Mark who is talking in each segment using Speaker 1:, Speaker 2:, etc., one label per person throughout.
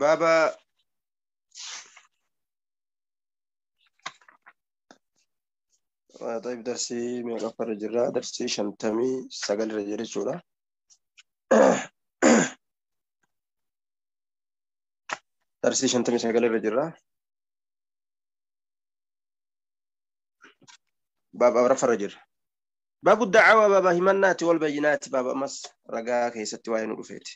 Speaker 1: بابا. طيب درسي من غفر الجراء درسي شنتمي سقل رجل شورا درسي شنتمي سقل الرجل باب أبرف الرجل باب الدعوة باب همنات والبينات. باب أمس رقا كيست وين رفيت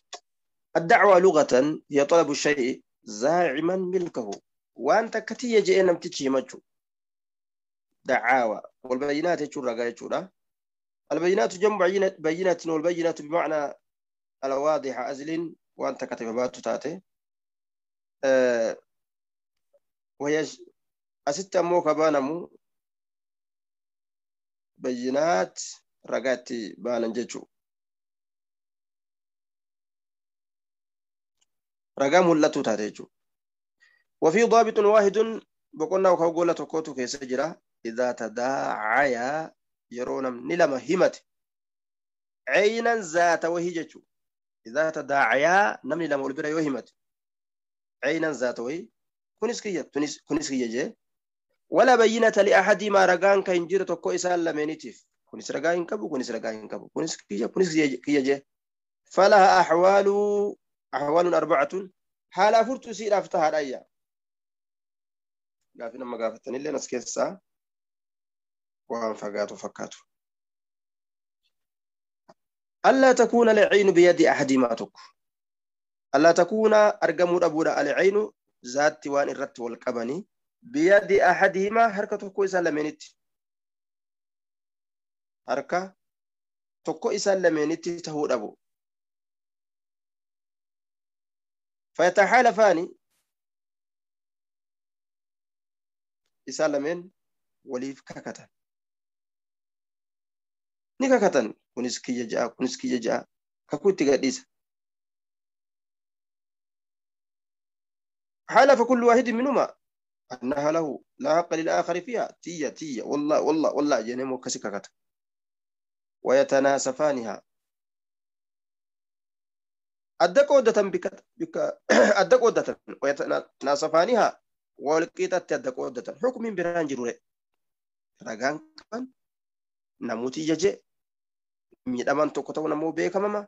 Speaker 1: الدعوة لغة هي طلب الشيء زاعما ملكه وأنت كتي يجي نمتشي مجو دعاوى. والبينات يجور رقا يجورا البينات جمع بينة والبينات بمعنى الواضح أزل وأنت كتب بات تاتي. أه وهي أست أمو كبانمو بينات رقاتي بانا ججو ملتو تاتي ججو وفي ضابط واحد بقولنا وكوغولا توكوتو كيس جرا إذا تداعيا يرون نلما همت عينا ذات وهي ججو إذا تداعيا نمني لما البرا يوهمت عينا ذات وهي كنس كيا كنس كيا جي ولا بينة لأحد ما رقان كان جيرة توكو إسال لمنيتيف كنس رقان كبو كنس رقان كبو كنس كيا كنس كيا جي فلها أحوال أحوال أربعة. حالا فرتو سير أفتها رأيا. قافنا ما قافتني اللي نسكيسا وان فقاتو فكاتو ألا تكون العين بيد أحد ما تك. ألا تكون أرقم أبونا العين ذات وان الرت والقبني. بيد أحدهما حركة إسان لمنت حركة تكو إسان لمنت تهود أبو. فيتحالفان. لمن وليف ككتن ja'a kunis kiyya ja'a kakuu itti gadhiisa حلف كل واحد منهما. أنها له لا حق للآخر فيها. تية تية. والله والله والله جنم وكسككت ويتناسفانها. adda qooddatan adda qooddatan naasafaaniha walqiixatti adda qooddatan hukumiin biraan jirure ragaan qaban namuuti jaje miidhamaan tokko ta'u namoo beekamama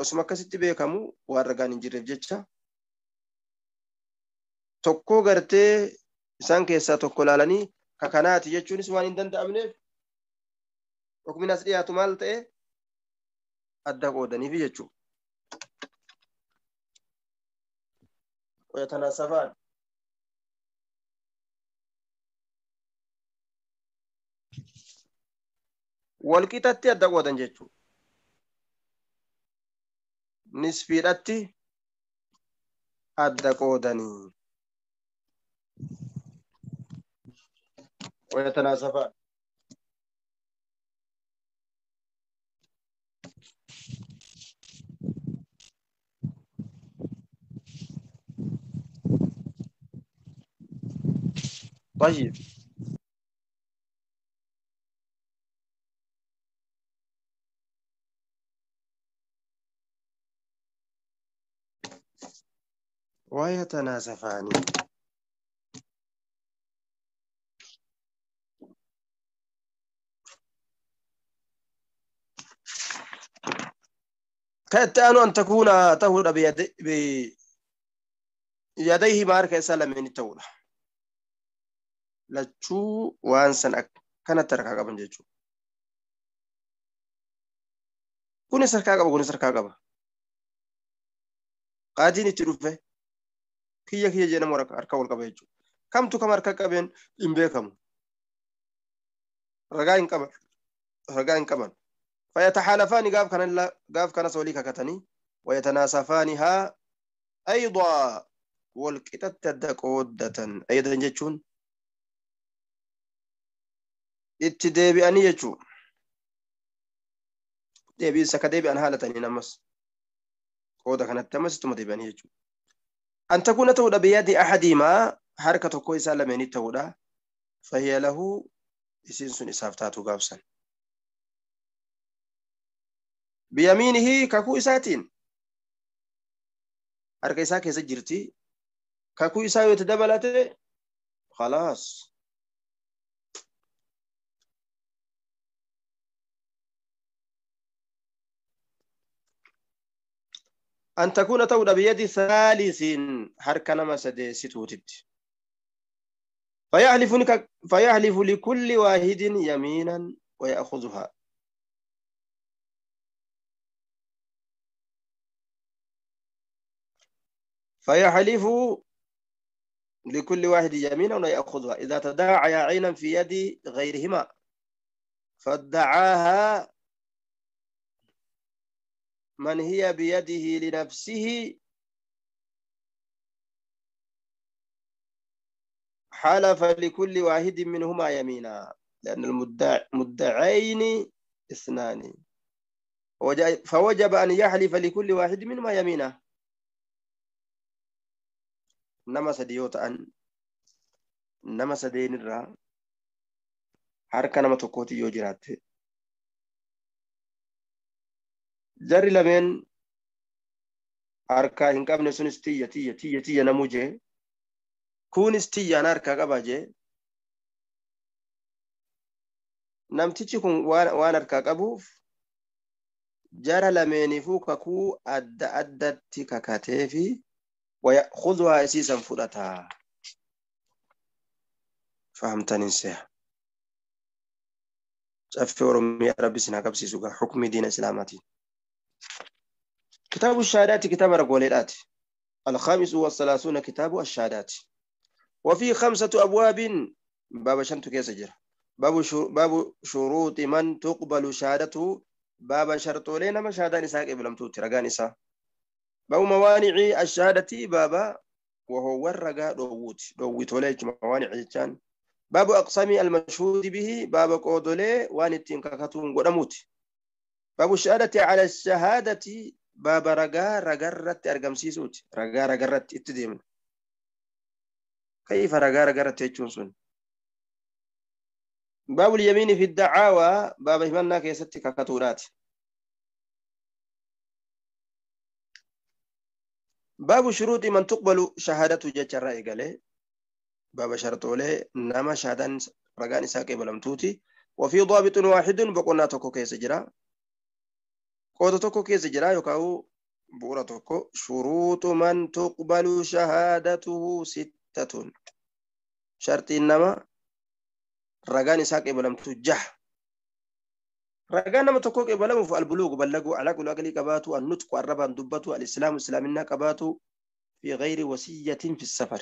Speaker 1: osuma akkasitti beekamu waan ragaan hin jirreef jecha tokko gartee isaan keessaa tokko laalanii kakanaati jechuunis waan hin danda'amneef hukumin as dhiyaatu maal ta'e adda qoodaniif jechuu ويتناسبان walqixatti adda qoodan jechuudha. Nisfiidhatti adda qoodanii. ويتناسفان طيب. ويتناسفان كأتان أن تكون تهود بيد بيديه مارك سلمين تهود لچو وانسن كانت تركا قبن جيچو كوني سركا قبا كوني سركا قبا قادين يتروفه kiyya kiyya jedhamu harka wal qaba jechuudha. Kamtu kam harka qabeen hin beekamu. Ragaa hin qaban. Ragaa hin qaban. فيتحالفان قاف كان قاف كان سولي ككتني ويتناسفانها أيضا والكتة تدقودة أيضا جتشون itti deebi'anii jechuun deebiinsa ka deebi'an haala tanii namas qooda kanatti ammas ittuma deebi'anii jechuudha. أن تكون تهدى بيد أحدهما حركة كوي سالمين تهدى فهي له إسنسن إسافتات قابسا بيمينه ككو إساتين harka isaa keessa jirti kakuu isaa yoo itti dabalate khalaas أن تكون تودى بيد ثالث حركة نما سديستوتت فيحلف فيحلف لكل واحد يمينا ويأخذها. فيحلف لكل واحد يمينا ويأخذها. إذا تداعى عينا في يد غيرهما فادعاها من هي بيده لنفسه حلف لكل واحد منهما يمينا لأن المدعين اثنان. فوجب أن يحلف لكل واحد منهما يمينا. sadi yoo ta'an nama sadeen irraa harka nama tokkooti yoo jarri lameen harkaa hin qabne sunis tiyya tiyya tiyya tiyya namuu jee kunis tiyyaan harkaa qaba jee namtichi kun waan harkaa qabuuf jara lameeniifuu kakuu adda addatti kakatee fi أسيسا فلتها فهمتني سيها شاف ورمي يا ربي سنا قبسي سوغا حكم دين إسلاماتي كتاب الشهادات كتاب رقوليات الخامس والثلاثون كتاب الشهادات. وفي خمسة أبواب باب شنت كيسجر باب شو باب شروط من تقبل شهادته. باب شرطولين ما شهادة نساء قبلم توتي رقان نساء. باب موانع الشهادة بابا وهو الرقاء دووت دووت وليك موانع جتان باب أقسام المشهود به باب قودولي وانتين كاكتون قدموت باب الشهادة على الشهادة باب رقاء رقرت أرقم سيسوت رقاء رقرت اتديمن كيف رقاء رقرت يجونسون باب اليمين في الدعاوى باب همنا كيستي كاكتونات باب شروط من تقبل شهادة ججر إيقاله باب شرطوله نما شهادان رقان إساقي بلمتوتي وفي ضابط واحد بقنا توكو كيس قوة توكو كيس جرا يكاو بورا توكو شروط من تقبل شهادته ستة شرط إنما رقان إساقي بلمتو جه ragaa nama tokko qeebalamuuf albuluugu ballaguu alaqul aqlii qabaatu annutqu arrabaan dubbatu alislaamu islaaminaa qabaatu fi gayri wasiyyatin fi safar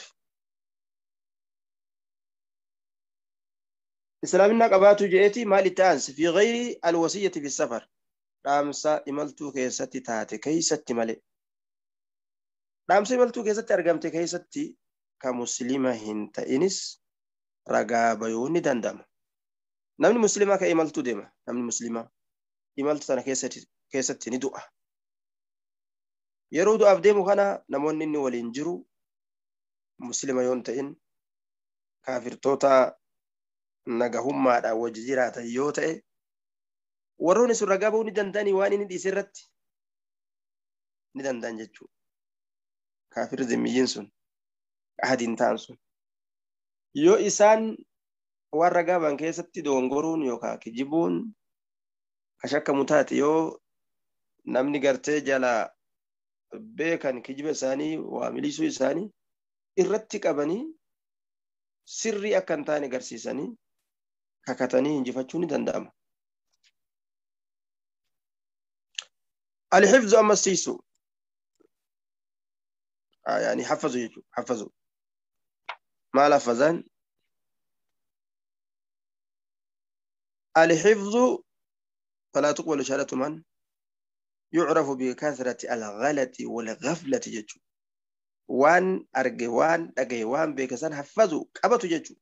Speaker 1: islaaminaa qabaatu je'eeti maal itti aansi fi gayri alwasiyyati fi safar dhaamsa imaltuu keessatti taate keeysatti male dhaamsa imaltuu keessatti argamte keeysatti ka muslima hin ta'inis ragaa bayuu ni danda'ama. Namni muslimaa ka imaltuu deema? Namni muslimaa imaltu tana keessatti ni du'a. Yeroo du'aaf deemu kana namoonni inni waliin jiru muslima yoon ta'in kaafirtoota nagahummaadhaan wajji jiraatan yoo ta'e warroonni sun ragaa ba'uu ni danda'anii waan inni dhiise irratti ni danda'an jechuudha. Kaafir zimmiyyiin sun ahadiin ta'an sun yoo isaan waan ragaa ba'an keessatti dogongoruun yookaan kijibuun ka shakkamu taate yoo namni gartee jala beekan kijiba isaanii waa milisuu isaanii irratti qabanii sirrii akka hin taane agarsiisanii kakatanii injifachuu ni danda'ama. الحفظ أما السيسو. آه يعني حفظوا يجو حفظوا ما لفظان؟ الحفظ فلا تقبل شهادة من؟ يعرف بكثرة الغلط والغفلة يجو. وان أرجي وان أرجي وان بكسان حفظوا قبطوا يجو.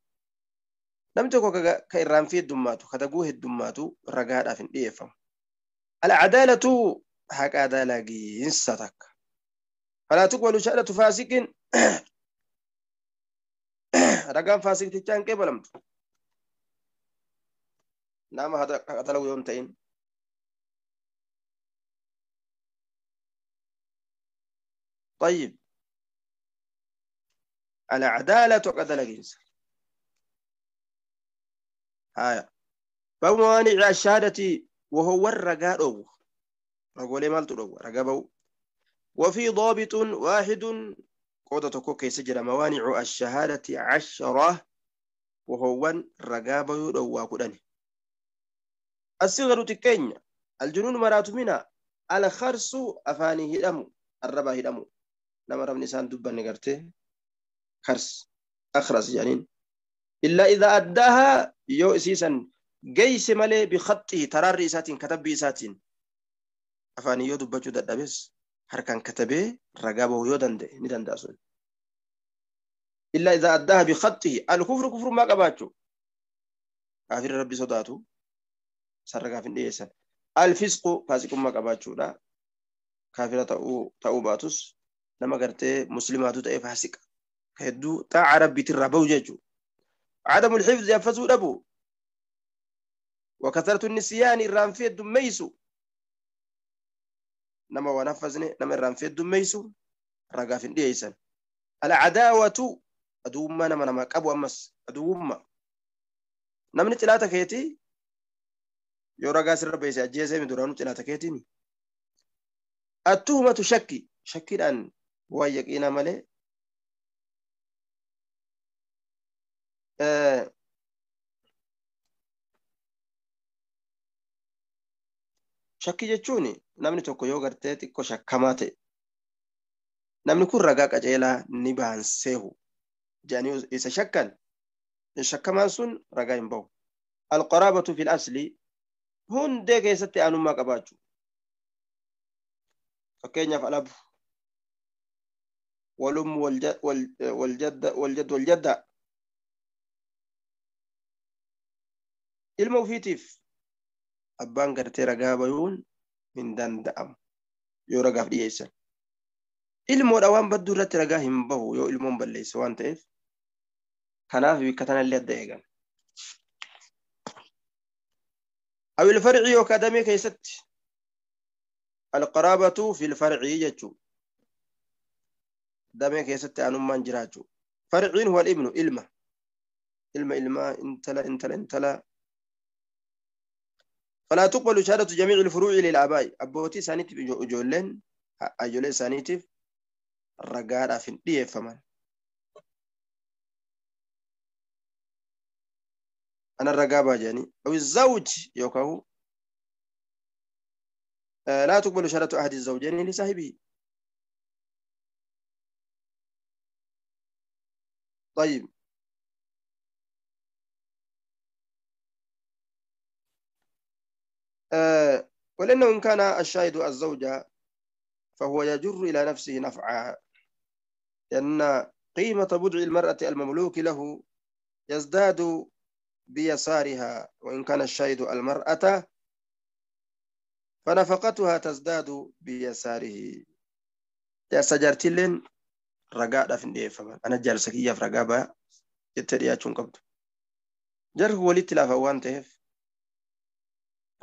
Speaker 1: namni tokko ka irraanfii heddummaatu ka daguu heddummaatu ragaadhaaf hin dhiyeeffamu. Alcadaalatu حق أدالاقي إنساتك فلا تقبل شهادة فاسق رقم فاسق تتشان كيف لمت نعم هذا قتلوا يومتين طيب. العدالة قتل جنس هاي بموانع الشهادة وهو الرقاء أو رقولي مالتو أو رقابو وفي ضابط واحد قودة كوكي سجل موانع الشهادة عشرة وهو رقابو أو وكدني الصغر تكين الجنون مرات منها الخرس أفاني هدمو الربا هدمو لما ربني سان دبا نقرته خرس أخرس يعني إلا إذا أداها يو إسيسا جيس مالي بخطه ترار إساتين كتب إساتين afaanii yoo dubbachuu dadhabes harkaan katabee ragaa bahuu yoo danda'e ni danda'a sun. Illaa isaa addaa bi khattihi alkufru kufrummaa qabaachuu. Kaafirri rabbi sodaatu sarragaaf hin dhiyeessan. Alfisqu faasiqummaa qabaachuudha. Kaafira ta'uu baatus nama gartee muslimaatu ta'ee faasiqa. Ka hedduu xaaca rabbiitirraa bahu jechuudha. Caadamul xifzi affasuu dhabu. Wakasartu nisiyaani irraan fee dummeysu. nama waan hafazne nama irraan feddummeysu ragaaf hin dhiyeeysan alcadaawatu aduwummaa nama namaa qabu ammas aduwumma namni xilaata keetii yoo ragaa sirra beeyse ajjeesee mi duraanu xilaata keetiimi attuhumatu shakki shakkiidhaan bu'aan yaqiinaa malee shakkii jechuuni namni tokko yoo gartee xiqqoo shakkamaa ta'e namni kun ragaa qaceelaa ni baanseehu jedhanii isa shakkan shakkamaan sun ragaa hin bahu alqaraabatu fil asli hundee keessatti aanummaa qabaachuu fakkeenyaaf alabu walum waljadda waljadda ilma ufiitiif abbaan gartee ragaa bayuun من دند أم يرجع في إيسا إلمو رأوان بدو رت رجع هم به يو إلمو بلي سوان تيف خنا في كتنا اللي أدعى عن أو الفرع يوكادمي كيست القرابة في الفرع يجتو دمي كيست أنو من جراجو فرعين هو الابن إلما إلما إلما إنتلا إنتلا إنتلا, إنتلا فلا تقبل شهادة جميع الفروع للآباء. أبوتي سانيتي أجولين. أجولين سانيتي رقارة في الدية فمن. أنا الرقابة جاني أو الزوج يوكاو آه لا تقبل شهادة أحد الزوجين لصاحبه. طيب. آه ولأنه إن كان الشاهد الزوجة فهو يجر إلى نفسه نفعا لأن قيمة بضع المرأة المملوك له يزداد بيسارها وإن كان الشاهد المرأة فنفقتها تزداد بيساره. جالسة جارتلين رقاء في الديفة أنا جالسة كيا في رقاء با يتريا قبض. جره ولي تلافا وان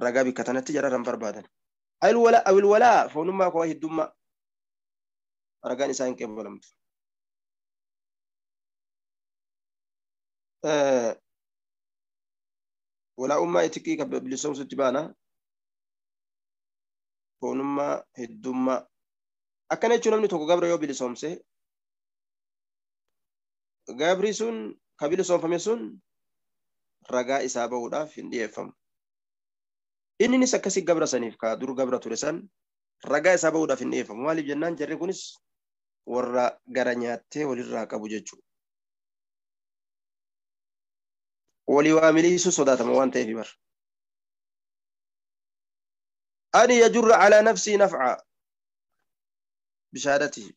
Speaker 1: ragaa bikka tanatti jararran barbaadan awil walaa foonummaa koo hiddummaa ragaan isaa hin qeebbalamtu walaa'ummaa itikii kan bilisoomsutti baana foonummaa hiddummaa akkana jechuun namni tokko gabra yoo bilisoomse gabri sun ka bilisoomfame sun ragaa isaa ba'uudhaaf hin dhiyeeffamu inninis akkasi gabra saniif ka dur gabra ture san ragaa isaa bahuudhaaf hin dhiyeeffamu maaliif jennaan jarri kunis warra gara nyaattee walirraa qabu jechuudha walii waamiliisu sodaatama waan ta'eef bar أن يجر على نفسه نفعا بشهادته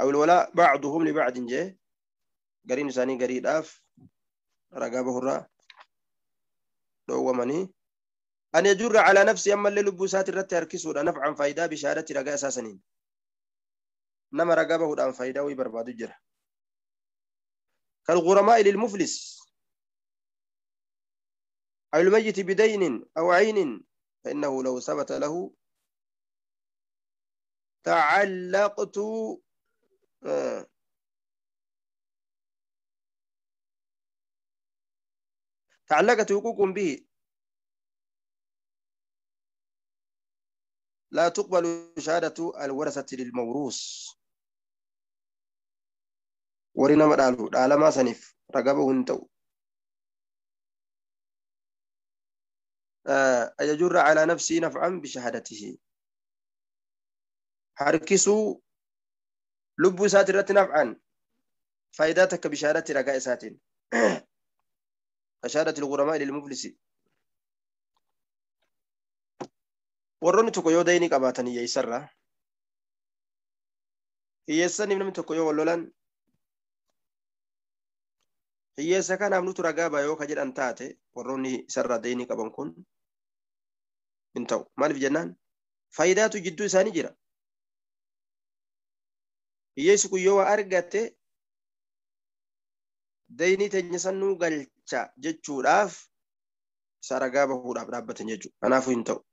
Speaker 1: أو الولاء بعضهم لبعض جه قرين ثاني قريد أف رقابه مني أن يجر على نفسه أما اللي لبوسات الرت يركسه نفعا فايدة بشهادة رقاء أساسا نما رقابه الآن فايدة ويبرباد الجرح كالغرماء للمفلس. أو الميت بدين أو عين فإنه لو ثبت له تعلقت آه. تعلقت حقوق به. لا تقبل شهادة الورثة للموروث. ورنا مدالو دالما سنف رقبه انتو. آه أيجر على نفسه نفعا بشهادته. حركسوا لب ساترة نفعا. فائدتك بشهادة رقاء ساتين. كشهادة الغرماء للمفلس warroonni tokko yoo dayni qabaatan hiyyeessarra hiyyeessaniif namni tokko yoo wallolan hiyyeessa kanaaf nutu ragaa baa yoo ka jedhan taate warroonni isarraa dayni qaban kun hin ta'u maaliif jennaan faayidaatu jidduu isaanii jira hiyyeessi kun yoo waa argate daynii teenya sannuu galcha jechuudhaaf isa ragaa bahuudhaaf dhaabbatan jechuudha. Kanaafuu hin ta'u.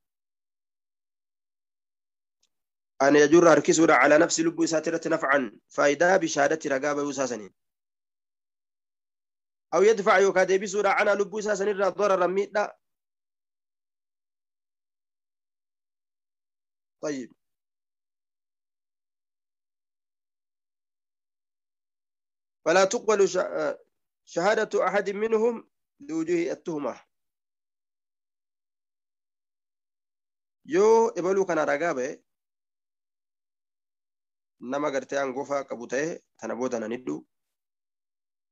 Speaker 1: أن يجر أركسونا على نفس لب ساترة نفعا فايدة بشهادة رقابة وساسنين أو يدفع يوكادي بسورة عنا لب ساسنين ضرر ميتا طيب فلا تقبل شهادة أحد منهم لوجوه التهمة يو إبلو كان رقابة nama gartee angofaa qabu ta'e tana booda nan hidhu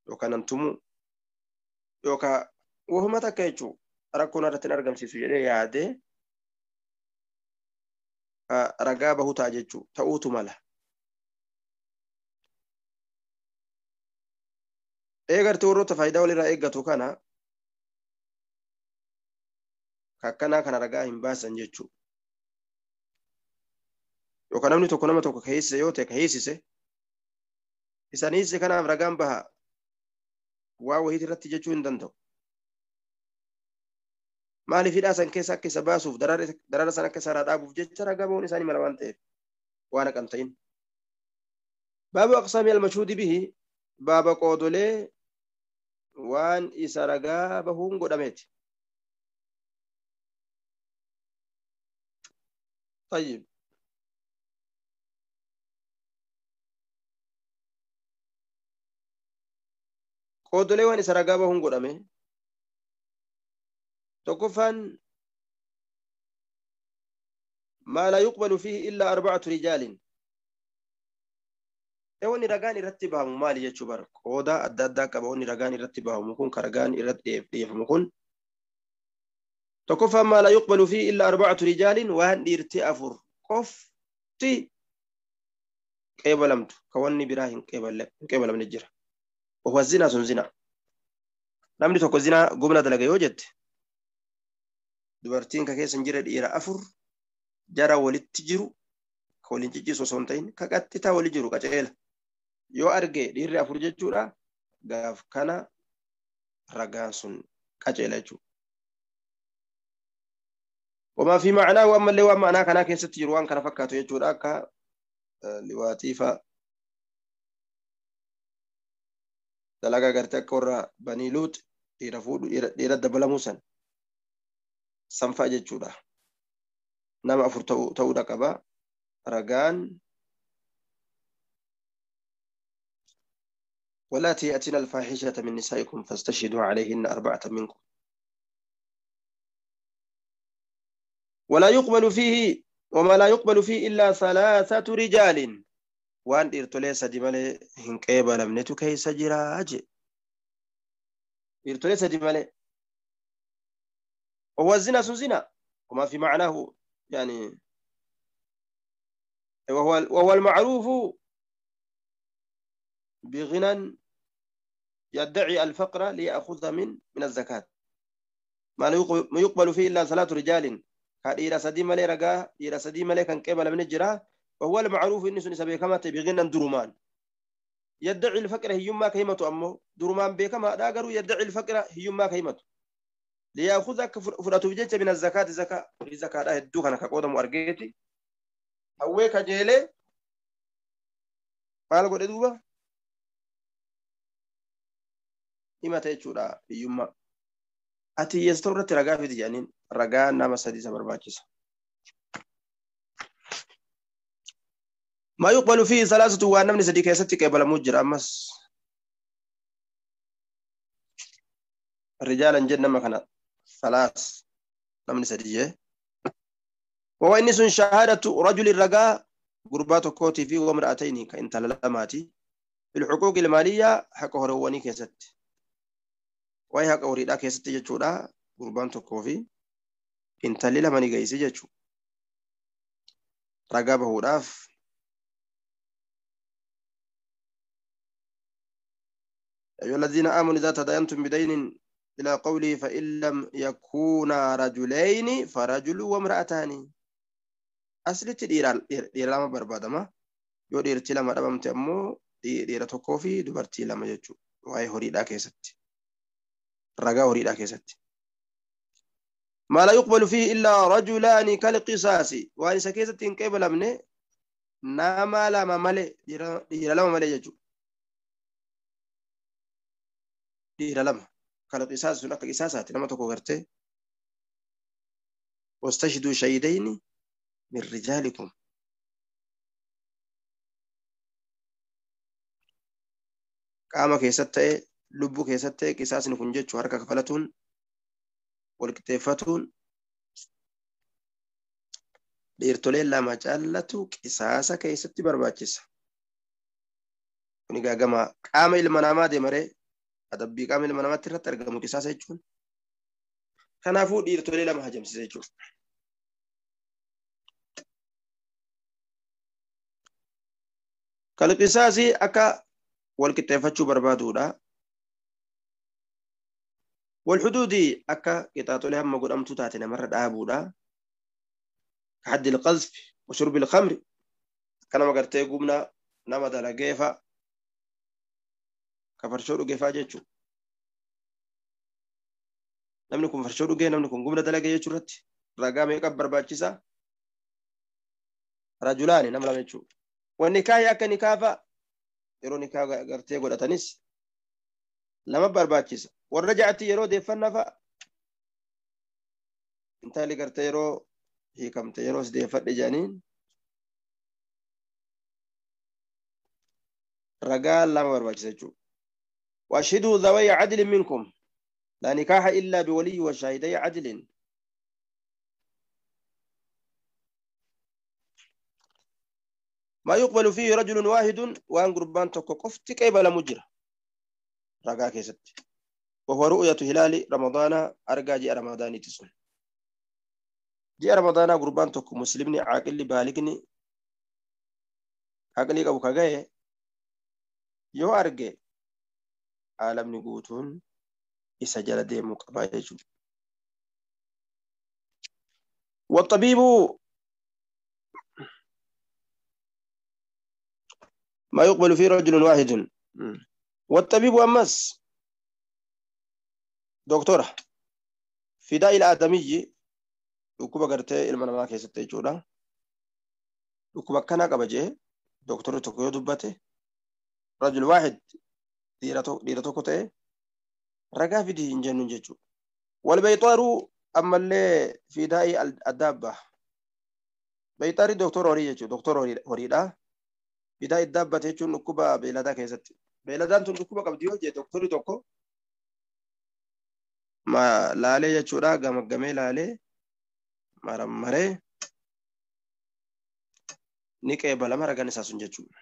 Speaker 1: yookaan nan tumu yookaan wahuma takka jechuu rakkoon irratti hin argamsiisu jedhee yaadee ragaa bahuu ta'a jechuu ta'uutu mala. Eegartee warroota faayidaa walirraa eeggatu kana kakkanaa kana ragaa hin baasan jechuudha. yookaan namni tokko nama tokko keessa yoo ta'e keessise isaan hiise kanaaf ragaan baha waa wahiit irratti jechuu hin danda'u. Maaliif hidhaa san keessa akka isa baasuuf darara san akka isaarraa dhaabuuf jecha ragaa bahuun isaanii mala waan ta'eef waan haqan ta'in. Baaba aqsaamii almashuudi bihi baaba qoodolee waan isa ragaa bahuun godhameeti. طيب qoodolee waan isa ragaa bahuun godhame tokkoffaan maa laa yuqbalu fiihi illaa arbacatu rijaalin wanni ragaan irratti bahamu maali jechuu bara qoodaa adda addaa qaba wanni ragaan irratti bahamu kun ka ragaan irratti dhiyeeffamu kun tokkoffaan maa laa yuqbalu fiihi illaa arbacatu rijaalin waan dhiirti afur qofti qeebalamtu ka wanni biraa hin qeebalamne jira وهو الزنا سن زنا namni tokko zinaa gumna dalaga yoo jette dubartiin ka keessa hin jirre dhiira afur jara walitti jiru ka waliin cicciisu osoo hin ta'in ka qaxxitaa wali jiru qaceela yoo arge dhiirri afur jechuudha gaaf kana ragaan sun qaceela jechuudha. Wamaa fi ma'anaa ammallee waan ma'anaa kanaa keessatti jiru waan kana fakkaatu jechuudha akka liwaatii fa'a. dalagaa gartee akka warra banii luut dhiira fuudhu dhiira dabalamuu san sanfaa jechuudha. Nama afur ta'uudha qaba. Ragaan واللاتي يأتين الفاحشة من نسائكم فاستشهدوا عليهن أربعة منكم. ولا يقبل فيه وما لا يقبل فيه إلا ثلاثة رجال. sadi malee hin qeebalamnetu keessa jiraa je dhiirtolee sadi malee وهو الزنا سن زنا. وما في معناه يعني وهو وهو المعروف بغنى يدعي الفقر ليأخذ من من الزكاة. ما يقبل فيه إلا ثلاث رجال. كإيرا سدي ملي رجا إيرا سدي ملي كان قبل من الجرا وهو المعروف إن سن سبي كما بغنى درمان يدعي الفقر هي ما كيمة أمه درمان بكما داغرو يدعي الفقر هي ما كيمة ليأخذ فرأتو بجيت من الزكاة زكاة. الزكاة هدو كان كقودة مؤرقيتي hawwee kajeelee maal godhe duuba himata jechuudha hiyyummaa ati hiyyeessa irratti ragaa fidi jedhaniin ragaa nama sadii isa barbaachisa. ما يقبل فيه ثلاثة وأن من سدي كيستي قبل مجر أمس رجالا جنة مكان ثلاث نمن سدي وهو إنس شهادة رجل الرقاء قربات كوتي في ومرأتين كإن تلماتي في المالية حق هرواني كيست وهي حق هريدا كيست جتشودا قربان تكوفي إن تلماني قيسي جتشو رقا بهوداف أيها الذين آمنوا إذا تداينتم بدين إلى قوله فإن لم يكونا رجلين فرجل وامرأتان أصلت ديرا ديرا لما بربادما yoo dhiirti lama dhabamte ammoo dhiira tokkoo fi dubartii lama jechuudha waa'ee horiidhaa keessatti. Ragaa horiidhaa keessatti. ما لا يقبل فيه إلا رجلان كالقصاص وأن إن قبل أمني ناما لما ملي ديرا لما ملي يجو ديرا لما كالقصاص سنة قصاصات لما تكو غرتي واستشهدوا شهيدين من رجالكم qaama keessatti lubbuu keessatti qisaasni kun jechuu harka kafalatuun walqixxeeffatuun dhiirtoleen lama caallatu qisaasa keessatti barbaachisa. Kun egaa gama qaama ilma namaa deemaree adabbii qaama ilma namaatti irratti argamu qisaasa jechuun. Kanaafuu dhiirtolee lama hajamsiisa jechuudha. Kalqisaasii akka walqixxeeffachuu barbaaduudha. والحدود أكا كتاتو لها مقول أمتو تاتنا مرة دابو دا حد القذف وشرب الخمر كان ما قرتي قمنا نما دالا قيفا كفر شورو قيفا جيتشو نمنكم فر شورو قيفا نمنكم قمنا دالا قيتشو رتي رقامي كبر باتشيسا رجلاني نمرا ميتشو والنكاية كنكافة يرو نكاية قرتي قولة تنسي لما برباتيس ورجعت يرو دي فنفا انت اللي قرت يرو هي كم تيرو سدي فدي جانين رجا لما برباتيس واشهدوا ذوي عدل منكم لا نكاح الا بولي وشاهدي عدل ما يقبل فيه رجل واحد وان قربان تكوكوف تكيب لا مجرى رقا كيست وهو رؤية هلال رمضان أرقى جاء رمضان تسون جاء رمضان قربان تكو مسلمني عاقل بالغني عاقلي قبو كغاية يو أرقى عالمني قوتون إسا جل ديمو قبا والطبيب ما يقبل فيه رجل واحد والطبيب أمس دكتورة فداء الآدمي dhukkuba gartee ilma namaa keessatti jechuudha. Dhukkuba akkanaa qaba jee doktorri tokko yoo dubbate rajul waahid dhiira tokko ta'e ragaa fidii hin jennu jechuudha. Walbayxaaruu ammallee fidaa'ii adda abbaa. Bayxaarii doktora horii jechuudha. Doktora horiidha. Fidaa idda abbate jechuun dhukkuba beeladaa keessatti. Beeladaan tun dhukkuba qabdi yoo jee doktorri tokko laalee jechuudha. Gamaggamee laalee marammaree ni qeebalama ragaan isaa sun jechuudha.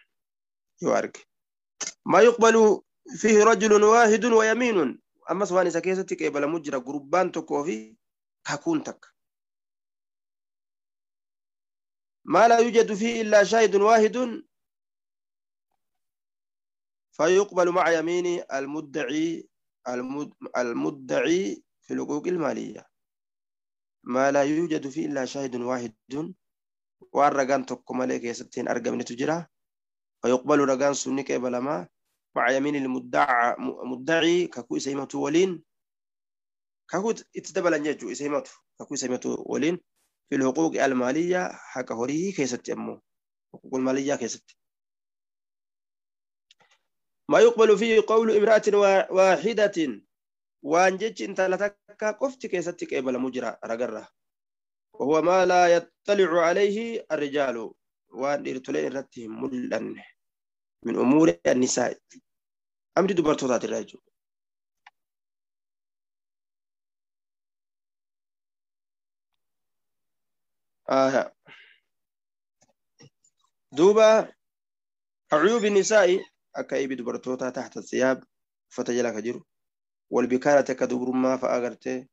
Speaker 1: Yoo arge. ما يقبل فيه رجل واحد ويمين أما سواني سكيستي قبل مجرى قربان تكو في كاكون تك ما لا يوجد فيه إلا شاهد واحد فيقبل مع يمين المدعي المد المدعي في الحقوق المالية. ما لا يوجد فيه إلا شاهد واحد والرقان تكو ملك يستين أرقم نتجرى فيقبل رقان سنك قبل ما مع يمين المدعى مدعي ككو سيمته ولين. ككو اتدبل نجو سيمته ككو سيمته ولين في الحقوق المالية. حق هوري كيست أمو؟ حقوق المالية كيست ما يقبل فيه قول امرأة واحدة. وان جيتش انت لتكا قفت كيست قبل مجرى رقرة وهو ما لا يطلع عليه الرجال. وان ارتلين رتهم ملن من أمور النساء. أمر دبرتوتات الرجل. آه. دوبا عيوب النساء. أكاي بدبرتوتا تحت الثياب فتجلى كجرو والبكارة كدبرما فأغرته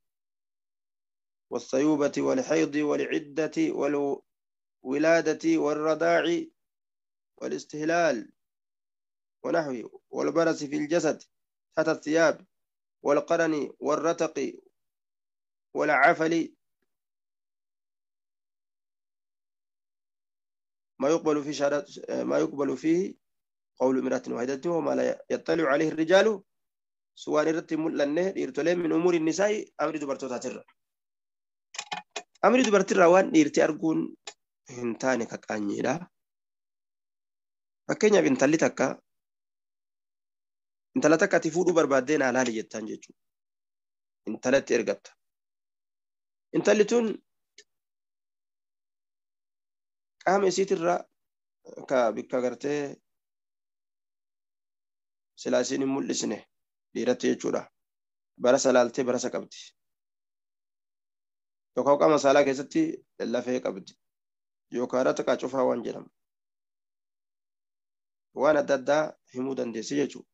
Speaker 1: والصيوبة والحيض والعدة والولادة والرضاع والاستهلال ونحوه والبرس في الجسد تحت الثياب والقرن والرتق والعفل ما يقبل في ما يقبل فيه qawlu imratin waahidatti hoo maala yaxxaliu alayhi rijaalu su waan irratti mul'anne dhiirtolee min umurii nisaa'i amri dubartootaatirra. Amri dubartirraa waan dhiirti arguun hin taane kaqaanyiidha. Fakkeenyaaf intalli takka intala takka ati fuudhuu barbaaddee naa laali jettaan jechuudha. Intalatti ergatta. Intalli tun qaama isiitirra akka bikka gartee silaa isiin hin mul'isne dhiiratti jechuudha. Barasa laaltee barasa qabdi. Yookaan qaama saalaa keessatti lafee qabdi. Yookaan rata cufaa waan jedhamu. Waan adda addaa himuu dandeessi jechuudha.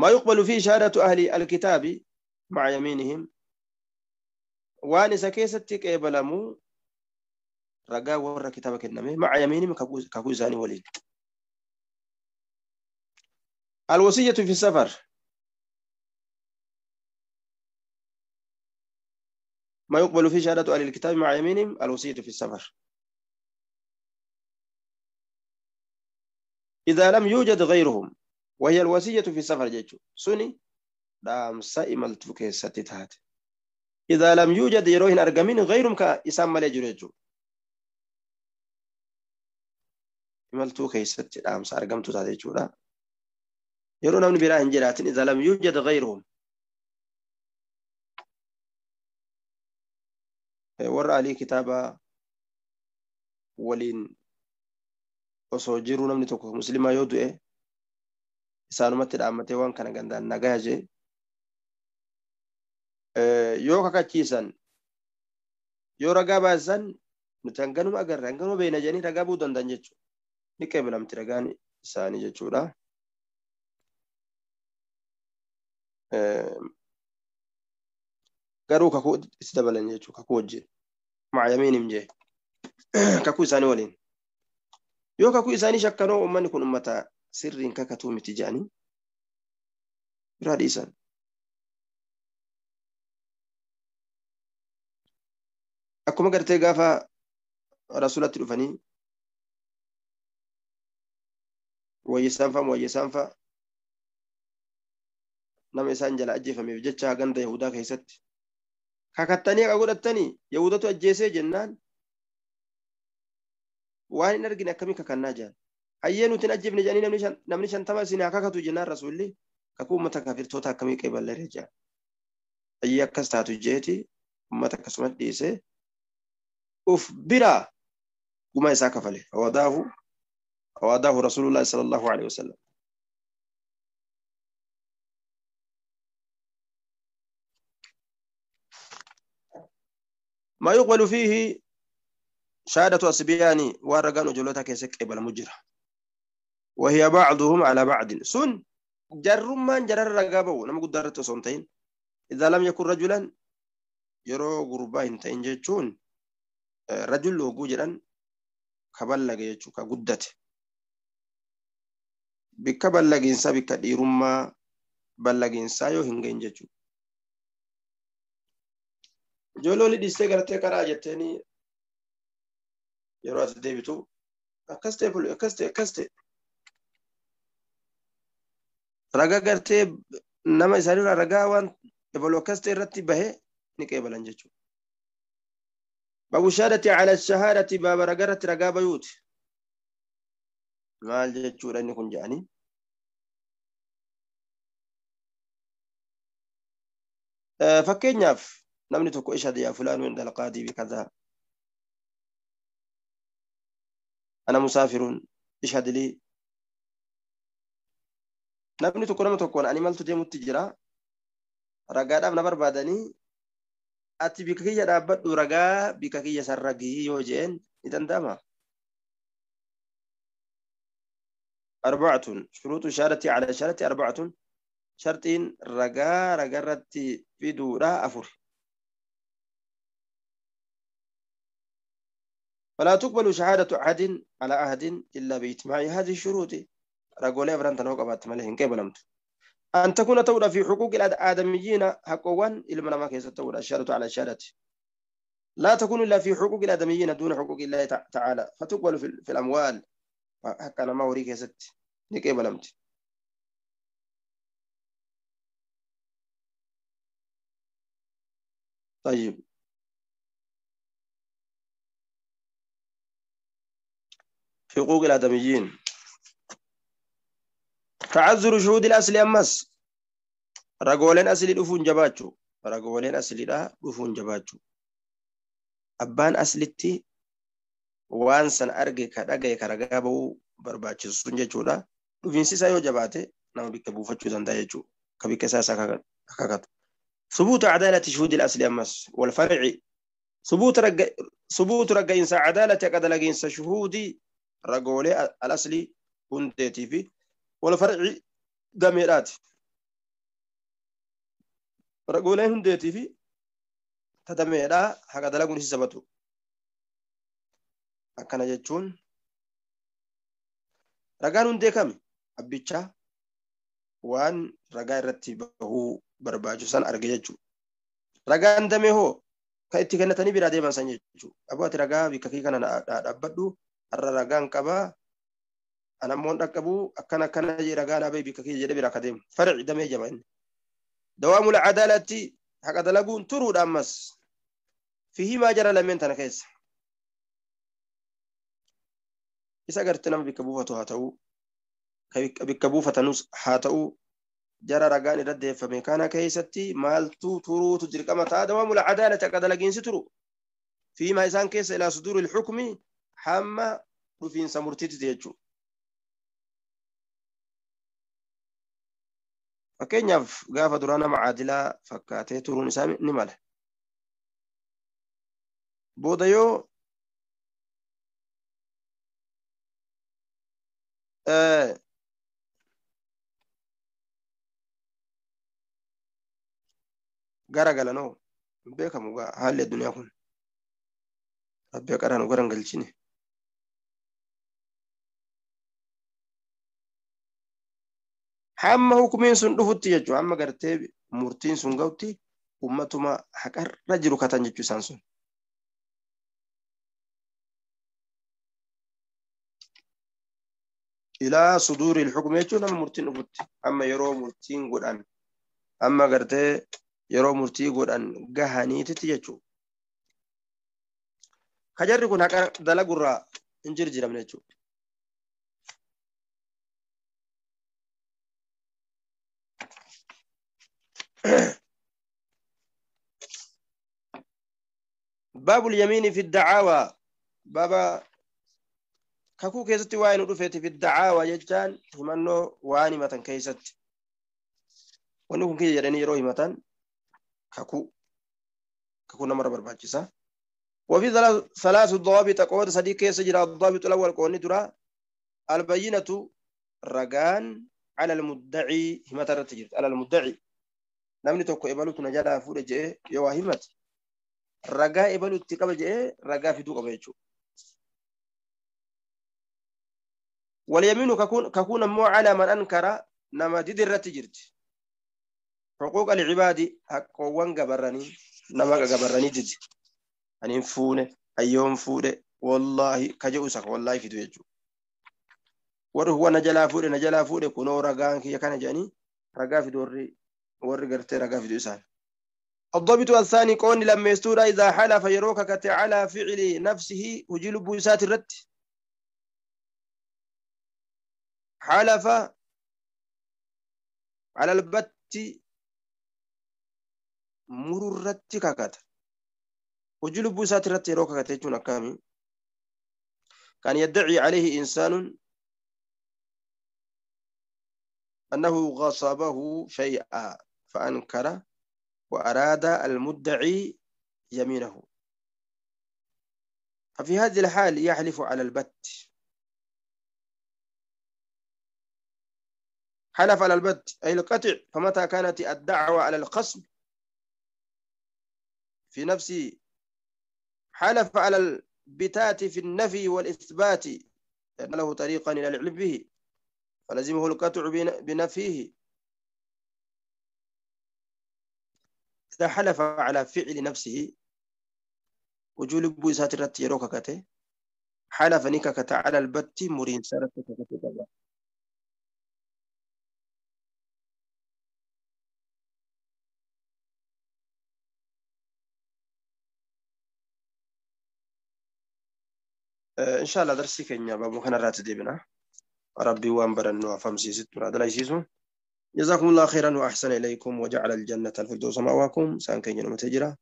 Speaker 1: ما يقبل فيه شهادة أهل الكتاب مع يمينهم waan isa keessatti qeebalamuu ragaa warra kitaaba kenname maca yamiinim kakuu isaanii alwasiyyatu fi safar ما يقبل في شهادة أهل الكتاب مع يمينهم؟ الوصية في السفر. إذا لم يوجد غيرهم وهي الوصية في السفر جيتشو. سني دام سائمل تفكيستي تهات إذا لم يوجد يروهن أرقمين غيرهم كإسام مالي جريجو imaltuu keessatti dhaamsa argamtu taate jechuudha. Lam yujad ghayruhum warra alii kitaaba waliin osoo jiruu namni tokko muslimaa yoo du'e isaanumatti dhaammatee waan kana gandaan nagaa jee yoo kakachiisan yoo ragaa baasan nuti hanganuma agarra hanganuma beena jedhanii ragaa bu'uu danda'an jechuudha. Ni qeebalamti ragaan isaanii jechuudha. Garuu kakuu itti dabalan jechuudha kakuu wajjin. Maayamiin himjee kakuu isaanii waliin. Yoo kakuu isaanii shakkanoo uummanni kun ummata sirriin kakatuu miti jedhanii biraa dhiisan. Akkuma gartee gaafa rasulatti dhufanii wayyisaan fa'a nama isaan jala ajjeefameef jecha ganda Yahudaa keessatti. Kakattanii akka godhattanii Yahudatu ajjeesee jennaan. Waan hin argine akkamii kakannaa jiran hayyee nuti hin ajjeefne jedhanii namni shantama isin haa kakatu jennaan rasulli kakuu uummata kafirtoota akkamii qeeballee jiran hayyee akkas taatu jeeti. Uummata akkasumatti dhiisee uf biraa! Guma isaa kafale wadaahu wadaahu rasuulullaahi sallallahu alaihi wasallam ما يقبل فيه شهادة أصبيان ورقان وجلوتا كيسك قبل مجرى وهي بعضهم على بعض سن جر من جرر رقابه نما قدرت صنتين إذا لم يكن رجلا يرو غربا انتين جيتشون رجل لوغو جران كبلغ يجو كغدت bikka ballagiinsaa bikka dhiirummaa ballagiinsaa yoo hin geenye jechuudha. Ijoollolli dhiistee gartee karaa jetteeni yeroo as deebitu akkas ta'e bulu akkas ta'e akkas ta'e. Ragaa gartee nama isaanirraa ragaa waan dabalu akkas ta'e irratti bahee ni qeebalan jechuudha. Babu shaadati ala shahaadati baaba ragaa irratti ragaa bayuuti. Maal jechuudha inni kun jedhanii. Fakkeenyaaf namni tokko ishhad yaa fulaanu inda alqaadii bikadhaa ana musaafirun ishhad lii namni tokko nama tokkoon ani maltu deemutti jira ragaadhaaf na barbaadanii ati bika kiyya dhaabbadhu ragaa bika kiyya san ragii yoo jeen ni danda'ama أربعة شروط الشهادة على الشهادة أربعة شرط رجا رجرت في دورة أفر فلا تقبل شهادة أحد على أحد إلا بإجماع هذه الشروط. رجولي فرنت نوك أبات ملهن كيف لمت. أن تكون تورا في حقوق الآدميين حقوان إلى ما كيس تورا الشهادة على الشهادة. لا تكون إلا في حقوق الآدميين دون حقوق الله تعالى. فتقبل في الأموال. akka namaa horii keessatti ni qeebalamti. طيب. حقوق الآدميين. تعذر شهود الأصل أمس رجولين أصلي دفون جباتشو. رجولين أصلي دا دفون جباتشو. أبان أصلتي waan san arge ka dhagaye ka ragaa bahuu barbaachisu sun jechuudha. Dhufiinsi isaa yoo jabaate nama bikka buufachuu danda'a jechuudha. Ka bikka isaa isaa kakatu. ثبوت عدالة شهود الأصل أمس والفرع ثبوت رج... ثبوت رجينس عدالة قد لجينس ragoolee alaslii hundeetii fi walfarci gameedhaati. Ragoolee hundeetii fi tatameedhaa haqa dalaguun isa sabatu. Akkana jechuun ragaan hundee kami abbichaa waan ragaa irratti bahuu barbaachisu san arge jechuudha. Ragaan damee hoo kan itti kennatanii biraa deeman san jechuudha. Aboo ati ragaa bikka kii kana dhaabadhu har'a ragaan qabaa anammoon dhaqqabu akkana akkana jee ragaa naa bahi bikka kee jedhe biraa ka deemu. Farci damee jama inni. Dawaamul cadaalatti haqa dalaguun turuudha ammas. Fihimaa jara lameen tana keessa. isa gartee nama bikka buufatu haa ta'u bikka buufatanus haa ta'u jara ragaan irra deeffame kana keessatti maaltu turuutu dirqama ta'a dawaamul cadaalati akka dalagiinsi turu fiimaa isaan keessa ilaa suduuri ilxukmi hamma dhufiinsa murtiitti jechuu fakkeenyaaf gaafa duraa nama caadilaa fakkaatee turuun isaa ni mala. Booda yoo gara galanoo hin beekamu haalli addunyaa kun. Rabbi qaraan garan galchine hamma hukumiin sun dhufutti jechuu hamma gartee murtiin sun ga'utti ummatuma haqarra jiru katan jechuu isaan sun ilaa suduuri ilxukmi jechuun amma murtiin dhufutti amma yeroo murtiin godhan amma gartee yeroo murtii godhan gahaniititti jechuudha. Kajarri kun haqa dalagurraa hin jirjiramne jechuudha. باب اليمين في الدعاوى بابا waa'ee nu dhufeeti fi dacaawa jechaan himannoo waan himatan keessatti wanni kun kiyya jedhanii yeroo himatan kakuu kakuu namarra barbaachisa وفي ثلاث ضوابط قوات صديق كيس جرى الضابط الأول قوني ترى البينة رجان على المدعي همة الرتجر على المدعي نمني توكو إبالو تنجالا فوري جئ يوا همت رجا إبالو تقبل جئ رجا في دوك بيجو واليمين ككون مو على من أنكر نما ديد الرتجرت حقوق العباد حقوان قبرني نما قبرني ديد أن فونه أيوم فونه والله كجوسك والله في دوجو warri huwa jalaa fuudhe na jalaa fuudhe kunoo ragaan kiyya kana jedhanii ragaa fidu warri warri gartee ragaa fidu isaan. الضابط الثاني قول لما يستورا إذا حلف يروك على فعل نفسه وجل بوسات الرد. حلف على البت مرور الرد كاكات وجل بوسات الرد يروك كتيجون أكامي. كان يدعي عليه إنسان أنه غصبه شيئا فأنكر وأراد المدعي يمينه. ففي هذه الحال يحلف على البت. حلف على البت أي القطع فمتى كانت الدعوة على القسم في نفسه حلف على البتات في النفي والإثبات لأن له طريقا إلى العلم به فلزمه القطع بنفيه. إذا حلف على فعل نفسه وجول بو ساترت يروك كته حلف نيكا على البت مرين سارت كته إن شاء الله درسي كنيا بابو كان رات ديبنا. ربي وان برنو فمسي ست مراد لا جزاكم الله خيرا وأحسن إليكم وجعل الجنة الفردوس مأواكم. سان كن متجرا.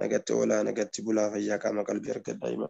Speaker 1: نجت ولا نجت بلا فيا كما قلبي دائما